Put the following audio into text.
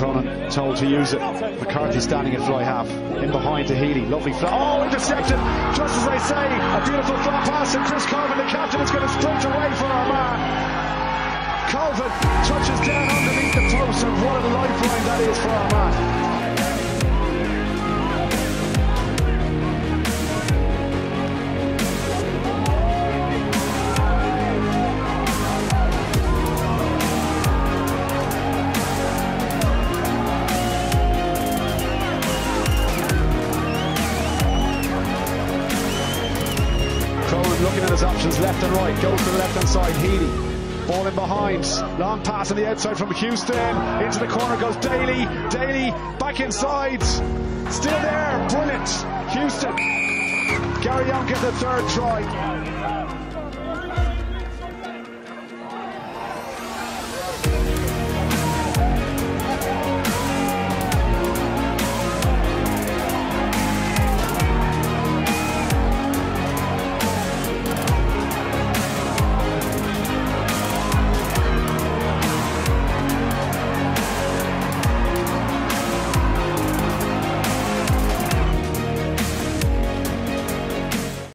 Cronin told to use it. McCarthy standing at fly half. In behind to Healy. Lovely fly. Oh, intercepted. Just as I say, a beautiful flat pass. And Chris Colvin, the captain, is going to sprint away for our man. Colvin touches down underneath the post. And what a lifeline that is for our man. Looking at his options left and right. Goes to the left hand side. Healy. Ball in behind. Long pass on the outside from Houston. Into the corner goes Daly. Daly back inside. Still there. Brilliant. Houston. Gary Young gets the third try.